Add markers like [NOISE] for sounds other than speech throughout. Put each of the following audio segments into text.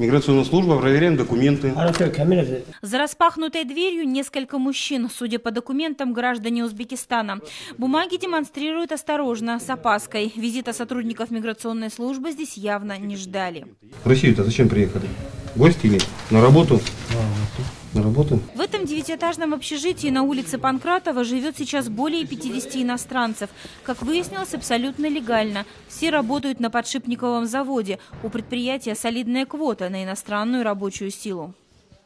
Миграционная служба, проверяем документы. За распахнутой дверью несколько мужчин, судя по документам, граждане Узбекистана. Бумаги демонстрируют осторожно, с опаской. Визита сотрудников миграционной службы здесь явно не ждали. В Россию-то зачем приехали? Гости или на работу? На работу? В этом девятиэтажном общежитии на улице Панкратова живет сейчас более 50 иностранцев. Как выяснилось, абсолютно легально. Все работают на подшипниковом заводе. У предприятия солидная квота на иностранную рабочую силу.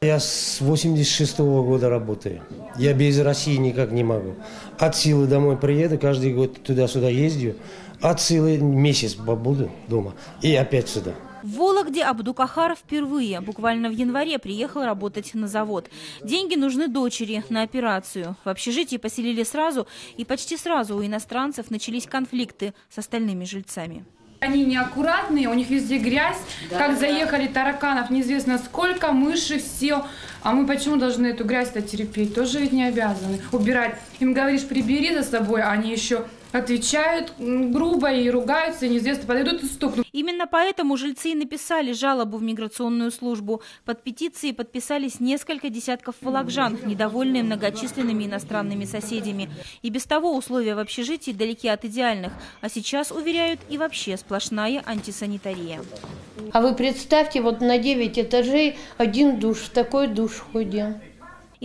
Я с 86 -го года работаю. Я без России никак не могу. От силы домой приеду, каждый год туда-сюда ездю. От силы месяц побуду дома и опять сюда. В Вологде Абдукахар впервые, буквально в январе, приехал работать на завод. Деньги нужны дочери на операцию. В общежитии поселили сразу, и почти сразу у иностранцев начались конфликты с остальными жильцами. Они неаккуратные, у них везде грязь, да, как да, заехали тараканов, неизвестно сколько, мыши, все. А мы почему должны эту грязь-то терпеть? Тоже ведь не обязаны убирать. Им говоришь, прибери за собой, а они еще отвечают грубо и ругаются, и неизвестно, подойдут и стукнут. Именно поэтому жильцы и написали жалобу в миграционную службу. Под петицией подписались несколько десятков волокжан, недовольные многочисленными иностранными соседями. И без того условия в общежитии далеки от идеальных, а сейчас, уверяют, и вообще сплошная антисанитария. А вы представьте, вот на 9 этажей один душ, в такой душ ходим.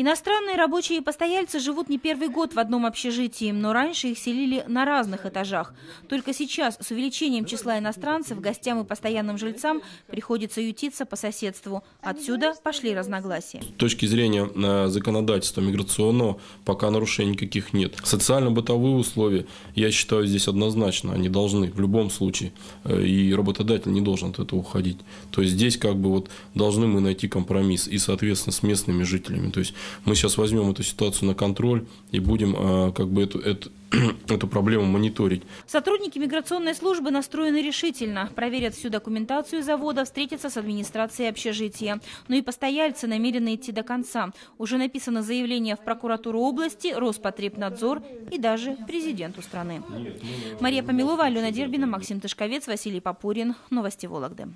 Иностранные рабочие и постояльцы живут не первый год в одном общежитии, но раньше их селили на разных этажах. Только сейчас с увеличением числа иностранцев гостям и постоянным жильцам приходится ютиться по соседству. Отсюда пошли разногласия. С точки зрения э, законодательства миграционного пока нарушений никаких нет. Социально-бытовые условия, я считаю, здесь однозначно они должны в любом случае. Э, и работодатель не должен от этого уходить. То есть здесь как бы вот должны мы найти компромисс и, соответственно, с местными жителями. То есть мы сейчас возьмем эту ситуацию на контроль и будем а, как бы эту, эту, [CLEARS THROAT] эту проблему мониторить. Сотрудники миграционной службы настроены решительно. Проверят всю документацию завода, встретятся с администрацией общежития. Но и постояльцы намерены идти до конца. Уже написано заявление в прокуратуру области, Роспотребнадзор и даже президенту страны. Мария Помилова, Алена Дербина, Максим Тышковец, Василий Попурин. Новости Вологды.